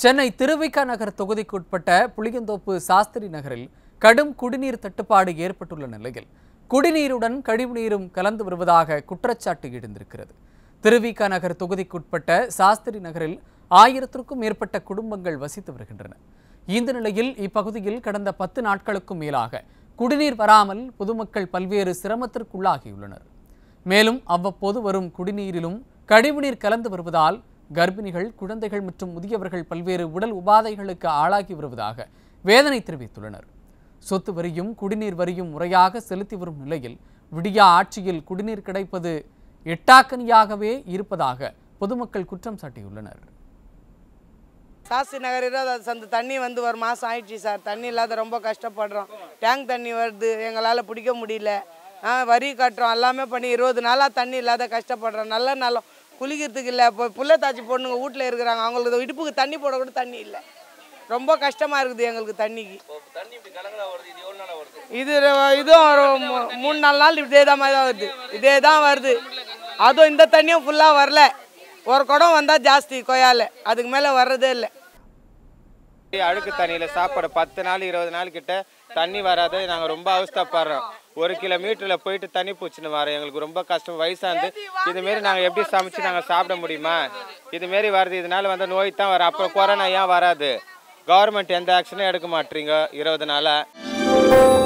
சென்னை திருவிக நகர் தொகுதிக்குட்பட்ட புளியந்தோப்பு சாஸ்திரி நகரில் கடும் குடிநீர் தட்டுப்பாடு ஏற்பட்டுள்ள நிலையில் குடிநீருடன் கழிவுநீரும் கலந்து வருவதாக குற்றச்சாட்டு எழுந்திருக்கிறது. திருவிக நகர் தொகுதிக்குட்பட்ட சாஸ்திரி நகரில் ஆயிரத்திற்கும் மேற்பட்ட குடும்பங்கள் வசித்து வருகின்றன. இந்த நிலையில் இப்பகுதியில் கடந்த பத்து நாட்களுக்கும் மேலாக குடிநீர் வராமல் பொதுமக்கள் பல்வேறு சிரமத்திற்குள்ளாகியுள்ளனர். மேலும் அவ்வப்போது வரும் குடிநீரிலும் கழிவுநீர் கலந்து வருவதால் கர்ப்பிணிகள் குழந்தைகள் மற்றும் முதியவர்கள் பல்வேறு உடல் உபாதைகளுக்கு ஆளாகி வருவதாக வேதனை தெரிவித்துள்ளனர். சொத்து வரியும் குடிநீர் வரியும் முறையாக செலுத்தி வரும் நிலையில் விடியா ஆட்சியில் குடிநீர் கிடைப்பது எட்டாக்கனியாகவே இருப்பதாக பொதுமக்கள் குற்றம் சாட்டியுள்ளனர். சாஸ்தி நகரில் அந்த தண்ணி வந்து ஒரு மாதம் ஆயிடுச்சு சார். தண்ணி இல்லாத ரொம்ப கஷ்டப்படுறோம். டேங்க் தண்ணி வருது எங்களால் பிடிக்க முடியல. வரி கட்டுறோம் எல்லாமே பண்ணி இருபது நாளாக தண்ணி இல்லாத கஷ்டப்படுறோம். நல்ல நாளும் குளிக்கிறதுக்கு இல்லை. இப்போ புள்ளத்தாச்சி பொண்ணுங்க வீட்டில் இருக்கிறாங்க. அவங்களுக்கு இடுப்புக்கு தண்ணி போட கூட தண்ணி இல்லை. ரொம்ப கஷ்டமாக இருக்குது எங்களுக்கு தண்ணிக்கு. இது இதுவும் ஒரு மூணு நாலு நாள் இதே தான் மாதிரி தான் வருது. இதே தான் வருது. அதுவும் இந்த தண்ணியும் ஃபுல்லாக வரல. ஒரு குடம் வந்தால் ஜாஸ்தி கொய்யால. அதுக்கு மேலே வர்றதே இல்லை. அழுக்கு தண்ணியில் சாப்பாடு பத்து நாள் இருபது நாள் கிட்ட தண்ணி வராது. நாங்கள் ரொம்ப அவஸ்தைப்படுறோம். ஒரு கிலோமீட்டரில் போயிட்டு தண்ணி பூச்சின்னு வரோம் எங்களுக்கு ரொம்ப கஷ்டம் வயசாந்து இதுமாரி நாங்கள் எப்படி சமைச்சு நாங்கள் சாப்பிட முடியுமா? இதுமாரி வருது. இதனால வந்து நோய் தான் வரும். அப்புறம் கொரோனா ஏன் வராது? கவர்மெண்ட் எந்த ஆக்ஷனும் எடுக்க மாட்டீங்க. இருபது நாளாக